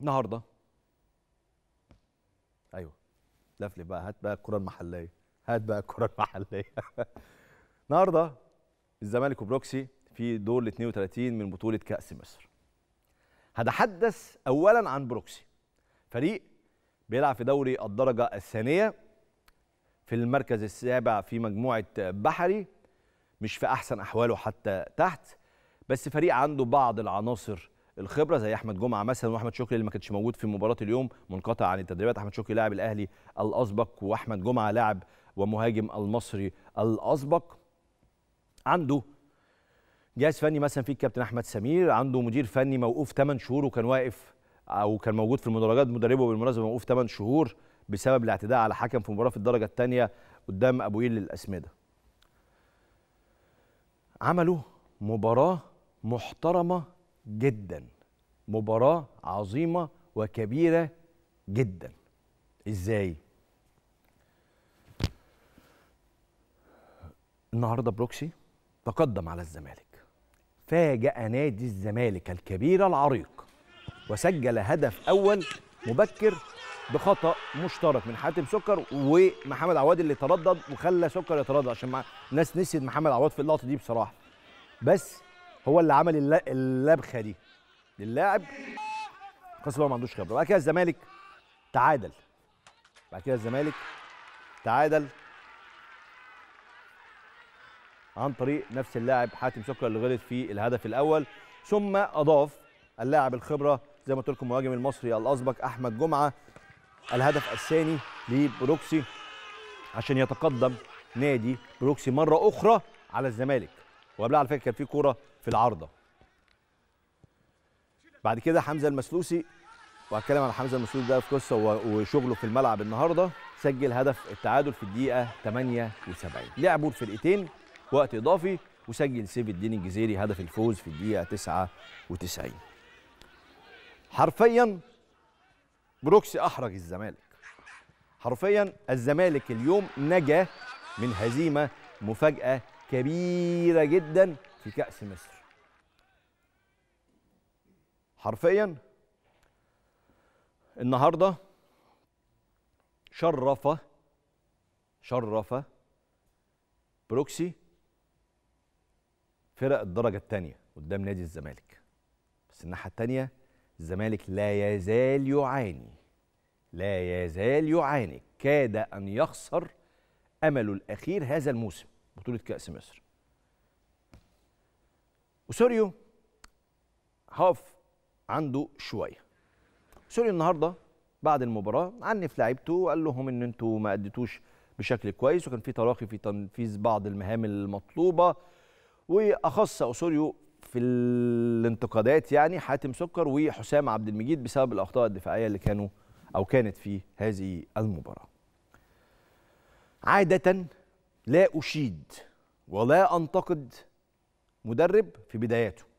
النهارده. أيوه. لفلف بقى هات بقى الكرة المحلية. هات بقى الكرة المحلية. النهارده الزمالك وبروكسي في دور ال 32 من بطولة كأس مصر. هتحدث اولا عن بروكسي. فريق بيلعب في دوري الدرجة الثانية في المركز السابع في مجموعة بحري مش في أحسن أحواله حتى تحت بس فريق عنده بعض العناصر الخبرة زي أحمد جمعة مثلا وأحمد شكري اللي ما كانش موجود في مباراة اليوم منقطع عن التدريبات. أحمد شكري لاعب الأهلي الأسبق وأحمد جمعة لاعب ومهاجم المصري الأسبق. عنده جهاز فني مثلا في الكابتن أحمد سمير عنده مدير فني موقوف 8 شهور وكان واقف أو كان موجود في المدرجات مدربه بالمناسبة موقوف 8 شهور بسبب الاعتداء على حكم في مباراة في الدرجة الثانية قدام أبو يل للاسمده عملوا مباراة محترمة جدا. مباراة عظيمة وكبيرة جدا. إزاي؟ النهارده بروكسي تقدم على الزمالك. فاجأ نادي الزمالك الكبير العريق وسجل هدف أول مبكر بخطأ مشترك من حاتم سكر ومحمد عواد اللي تردد وخلى سكر يتردد عشان. الناس نسيت محمد عواد في اللقطة دي بصراحة. بس هو اللي عمل الل- اللبخة دي للاعب. هو ما عندوش خبرة. بعد كده الزمالك تعادل. بعد كده الزمالك تعادل عن طريق نفس اللاعب حاتم سكر اللي غلط في الهدف الأول. ثم أضاف اللاعب الخبرة زي ما قلت لكم المهاجم المصري الأسبق أحمد جمعة الهدف الثاني لبروكسي عشان يتقدم نادي بروكسي مرة أخرى على الزمالك. وقبلها على فكرة كان في كورة في العارضة. بعد كده حمزة المسلوسي وهتكلم عن حمزة المسلوسي ده في قصة وشغله في الملعب النهارده سجل هدف التعادل في الدقيقة 78 لعبوا الفرقتين وقت إضافي وسجل سيف الدين الجزيري هدف الفوز في الدقيقة 99 حرفيا بروكسي أحرج الزمالك. حرفيا الزمالك اليوم نجا من هزيمة مفاجأة كبيرة جدا في كأس مصر. حرفيا النهارده شرف شرف بروكسي فرق الدرجة الثانية قدام نادي الزمالك. بس الناحية الثانية الزمالك لا يزال يعاني لا يزال يعاني. كاد أن يخسر أمله الأخير هذا الموسم بطولة كأس مصر. وسوريو هقف عنده شوية سوريو النهارده بعد المباراة عنف لعيبته وقال لهم إن أنتوا ما أديتوش بشكل كويس وكان في تراخي في تنفيذ بعض المهام المطلوبة وأخص اسوريو في الانتقادات يعني حاتم سكر وحسام عبد المجيد بسبب الأخطاء الدفاعية اللي كانوا أو كانت في هذه المباراة. عادة لا أشيد ولا أنتقد مدرب في بداياته.